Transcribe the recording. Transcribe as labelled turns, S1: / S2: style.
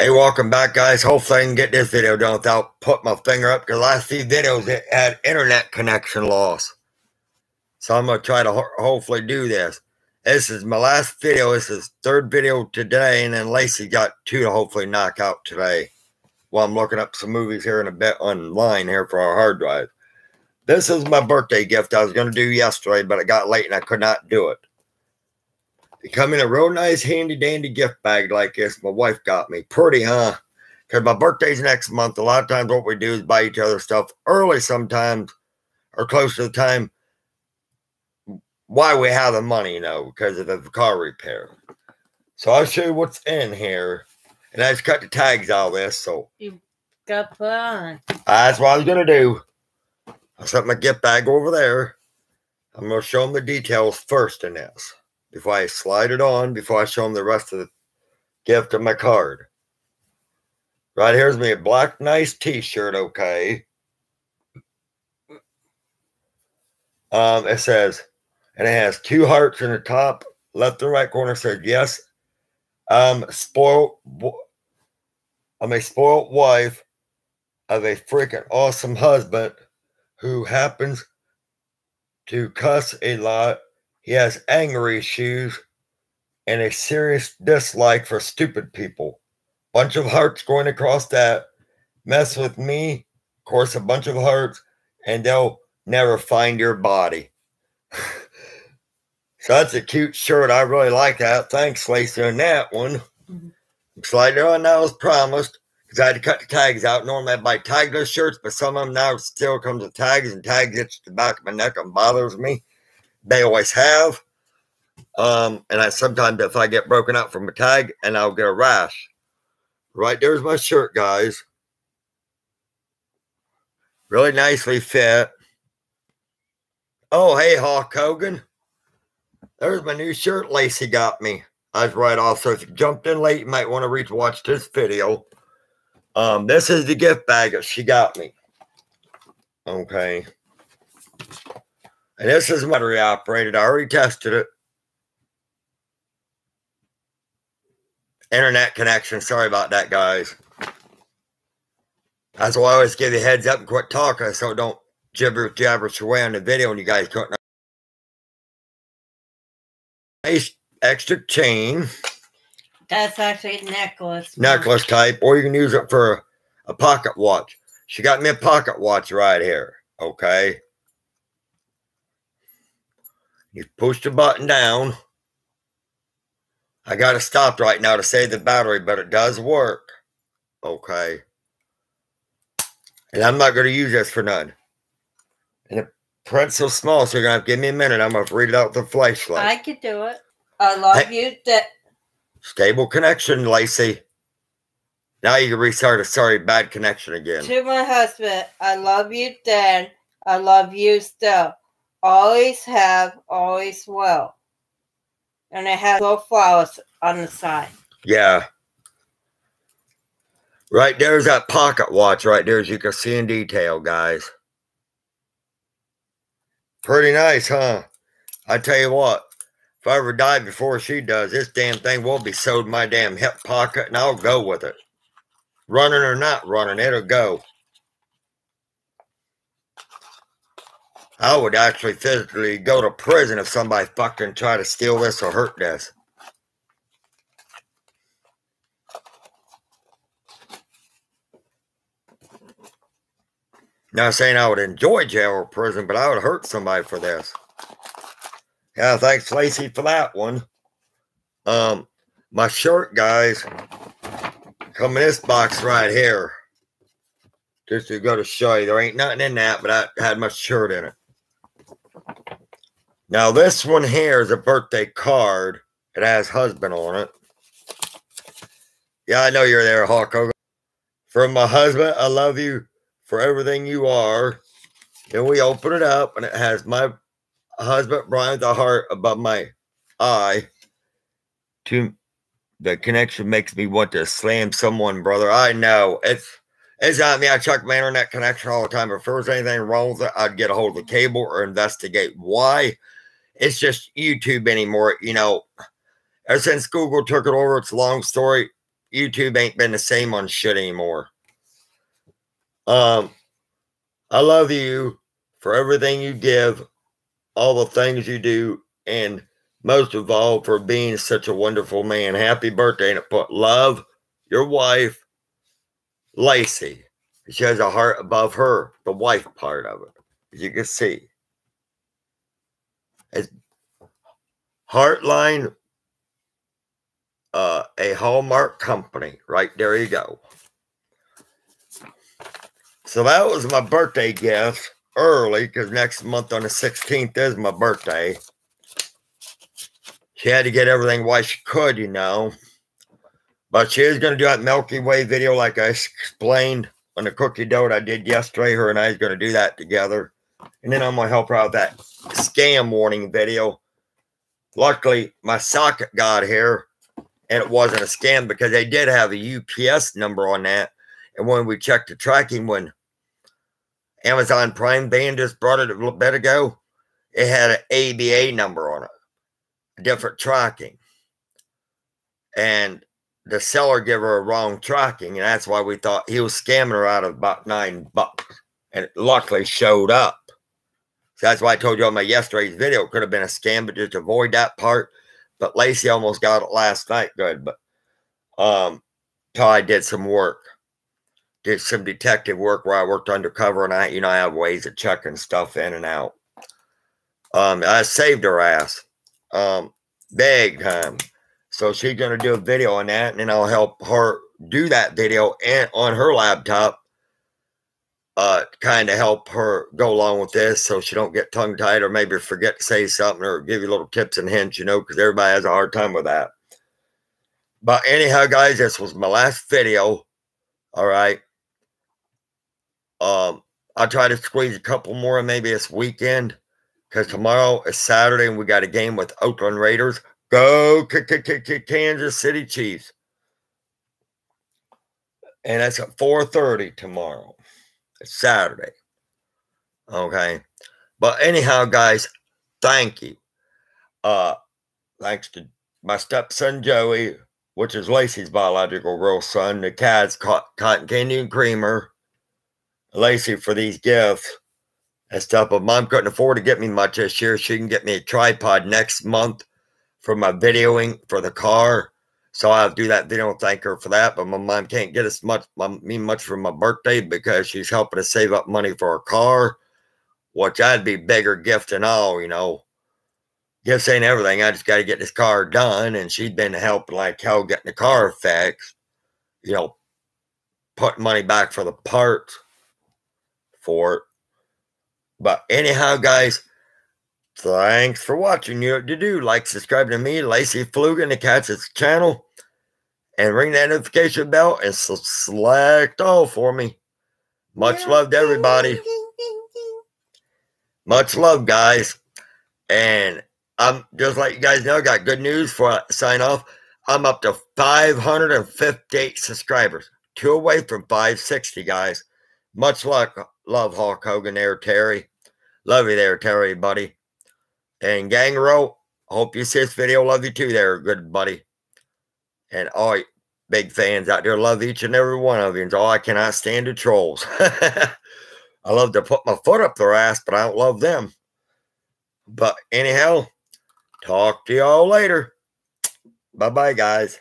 S1: Hey, welcome back, guys. Hopefully, I can get this video done without putting my finger up because last few videos it had internet connection loss. So I'm gonna try to ho hopefully do this. This is my last video. This is third video today, and then Lacey got two to hopefully knock out today. While I'm looking up some movies here in a bit online here for our hard drive. This is my birthday gift I was gonna do yesterday, but it got late and I could not do it. They come in a real nice, handy dandy gift bag like this. My wife got me. Pretty, huh? Because my birthday's next month. A lot of times, what we do is buy each other stuff early sometimes or close to the time why we have the money, you know, because of the car repair. So I'll show you what's in here. And I just cut the tags out of this. So
S2: You got fun.
S1: that's what I was going to do. I set my gift bag over there. I'm going to show them the details first in this before I slide it on, before I show them the rest of the gift of my card. Right here's me a black nice t-shirt, okay. Um, it says, and it has two hearts in the top, left and right corner says yes. Um, spoiled I'm a spoiled wife of a freaking awesome husband who happens to cuss a lot. He has anger issues and a serious dislike for stupid people. Bunch of hearts going across that. Mess with me, of course, a bunch of hearts, and they'll never find your body. so that's a cute shirt. I really like that. Thanks, Lacey, on that one.
S2: Mhm.
S1: Slide it on now as promised. Because I had to cut the tags out. Normally I buy tagless shirts, but some of them now still comes with tags, and tags itch the back of my neck and bothers me. They always have. Um, and I sometimes if I get broken out from a tag and I'll get a rash. Right there's my shirt, guys. Really nicely fit. Oh, hey, Hulk Hogan. There's my new shirt Lacey got me. I was right off. So if you jumped in late, you might want to reach watch this video. Um, this is the gift bag that she got me. Okay. And this is battery operated. I already tested it. Internet connection. Sorry about that, guys. That's why I always give you a heads up and quit talking so don't gibber jabberish away on the video and you guys couldn't. Nice extra chain,
S2: That's actually a necklace.
S1: necklace type, or you can use it for a pocket watch. She got me a pocket watch right here. Okay. You push the button down. I got it stopped right now to save the battery, but it does work. Okay. And I'm not going to use this for none. And the print's so small, so you're going to to give me a minute. I'm going to read it out with the flashlight.
S2: I could do it. I love you. That
S1: Stable connection, Lacey. Now you can restart a sorry bad connection again.
S2: to my husband. I love you, Dan. I love you still. Always have, always will. And it has little flowers on the side.
S1: Yeah. Right there's that pocket watch right there, as you can see in detail, guys. Pretty nice, huh? I tell you what, if I ever die before she does, this damn thing will be sewed in my damn hip pocket, and I'll go with it. Running or not running, it'll go. I would actually physically go to prison if somebody fucking tried to steal this or hurt this. Not saying I would enjoy jail or prison, but I would hurt somebody for this. Yeah, thanks, Lacey, for that one. Um, my shirt, guys, come in this box right here. Just to go to show you, there ain't nothing in that, but I had my shirt in it. Now, this one here is a birthday card. It has husband on it. Yeah, I know you're there, Hulk. From my husband, I love you for everything you are. Then we open it up, and it has my husband, Brian, the heart above my eye. To the connection makes me want to slam someone, brother. I know it's it's not me. I check my internet connection all the time. If there was anything wrong with it, I'd get a hold of the cable or investigate why. It's just YouTube anymore. You know, ever since Google took it over, it's a long story. YouTube ain't been the same on shit anymore. Um, I love you for everything you give, all the things you do, and most of all for being such a wonderful man. Happy birthday. And put love, your wife, Lacey. She has a heart above her, the wife part of it, as you can see. Heartline, uh, a Hallmark company. Right there you go. So that was my birthday gift early because next month on the 16th is my birthday. She had to get everything while she could, you know. But she is going to do that Milky Way video like I explained on the cookie dough I did yesterday. Her and I is going to do that together. And then I'm going to help her out with that scam warning video. Luckily, my socket got here and it wasn't a scam because they did have a UPS number on that. And when we checked the tracking, when Amazon Prime Band just brought it a little bit ago, it had an ABA number on it different tracking. And the seller gave her a wrong tracking, and that's why we thought he was scamming her out of about nine bucks. And it luckily showed up. So that's why I told you on my yesterday's video it could have been a scam, but just avoid that part. But Lacey almost got it last night, good. But um I did some work. Did some detective work where I worked undercover and I, you know, I have ways of checking stuff in and out. Um, I saved her ass um, big time. So she's going to do a video on that, and then I'll help her do that video and on her laptop. Uh, kind of help her go along with this so she don't get tongue tied or maybe forget to say something or give you little tips and hints, you know, because everybody has a hard time with that. But anyhow, guys, this was my last video. All right. Um, I'll try to squeeze a couple more maybe this weekend because tomorrow is Saturday and we got a game with Oakland Raiders. Go Kansas City Chiefs. And that's at 4.30 tomorrow. It's Saturday. Okay. But anyhow, guys, thank you. Uh, thanks to my stepson Joey, which is Lacey's biological real son, the cats Cotton Candy and Creamer, Lacey for these gifts and stuff. But mom couldn't afford to get me much this year. She can get me a tripod next month for my videoing for the car. So I'll do that They don't Thank her for that. But my mom can't get as much, me much for my birthday because she's helping us save up money for a car, which I'd be bigger gift and all, you know. Gifts ain't everything. I just got to get this car done. And she'd been helping like hell getting the car fixed, you know, putting money back for the parts for it. But anyhow, guys, thanks for watching. You know to do. Like, subscribe to me, Lacey Flugan, the Cat's channel, and ring that notification bell and select all for me. Much love to everybody. Much love, guys. And I'm just like you guys know, I got good news for I sign off. I'm up to 558 subscribers, two away from 560, guys. Much luck. Love Hulk Hogan there, Terry. Love you there, Terry, buddy. And Gang Row, hope you see this video. Love you too there, good buddy. And all you big fans out there, love each and every one of you. And all I cannot stand the trolls. I love to put my foot up their ass, but I don't love them. But anyhow, talk to y'all later. Bye-bye, guys.